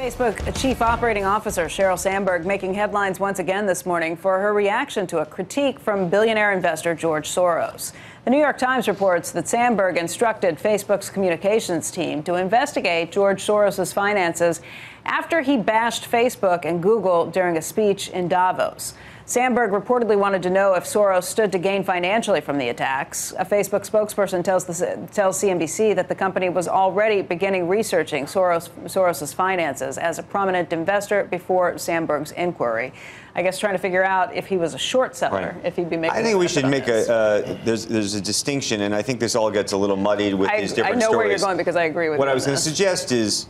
Facebook Chief Operating Officer Sheryl Sandberg making headlines once again this morning for her reaction to a critique from billionaire investor George Soros. The New York Times reports that Sandberg instructed Facebook's communications team to investigate George Soros' finances after he bashed Facebook and Google during a speech in Davos. Sandberg reportedly wanted to know if Soros stood to gain financially from the attacks. A Facebook spokesperson tells, the, tells CNBC that the company was already beginning researching Soros, Soros's finances as a prominent investor before Sandberg's inquiry. I guess trying to figure out if he was a short seller, right. if he'd be making. I think we should make a uh, there's there's a distinction, and I think this all gets a little muddied with I, these different stories. I know stories. where you're going because I agree with. What I was going to suggest is,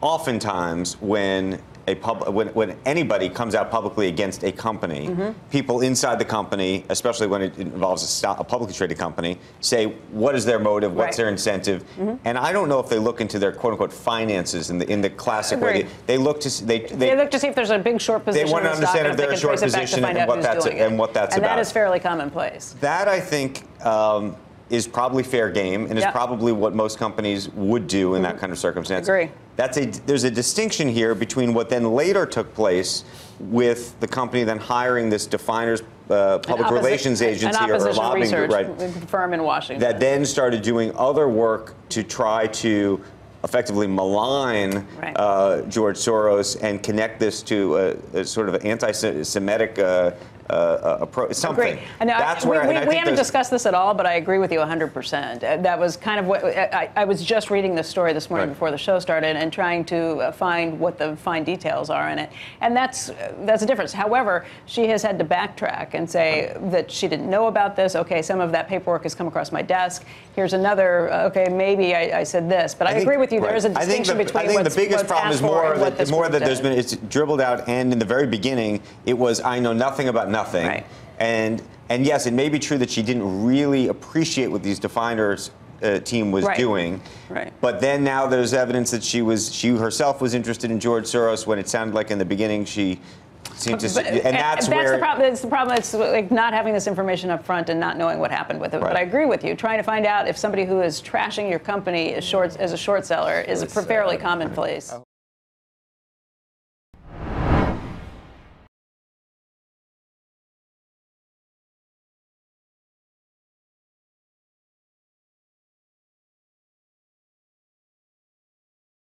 oftentimes when a pub, when, when anybody comes out publicly against a company, mm-hmm. people inside the company, especially when it involves a, stock, a, publicly traded company, say what is their motive, what's right. their incentive, mm-hmm. and I don't know if they look into their quote unquote finances in the in the classic way. They, they, look to they, they, they look to see if there's a big short position. They want to understand if there's a short position and what that's and what that's and about. And that is fairly commonplace. That I think. Um, is probably fair game and yep. is probably what most companies would do in mm-hmm. that kind of circumstance. Agree. That's a there's a distinction here between what then later took place with the company then hiring this definers uh, public opposi- relations agency or lobbying research right, firm in Washington that then started doing other work to try to effectively malign right. uh, George Soros and connect this to a, a sort of anti-Semitic uh, uh, approach. Something. Agree. And That's where we, we, we haven't discussed this at all, but I agree with you 100%. Uh, that was kind of what I, I was just reading this story this morning right. before the show started and trying to uh, find what the fine details are in it, and that's that's a difference. However, she has had to backtrack and say that she didn't know about this. Okay, some of that paperwork has come across my desk. Here's another. Uh, okay, maybe I, I said this, but I, I think, agree with you. Right. There is a distinction the, between I think the biggest problem is more that, more that there's been it's dribbled out, and in the very beginning, it was I know nothing about nothing nothing. Right. And and yes, it may be true that she didn't really appreciate what these definers uh, team was right. doing. Right. But then now there's evidence that she was she herself was interested in George Soros when it sounded like in the beginning she seemed to but, and that's, that's where the problem. It's the problem. It's like not having this information up front and not knowing what happened with it. Right. But I agree with you. Trying to find out if somebody who is trashing your company is short as a short seller is a fairly commonplace.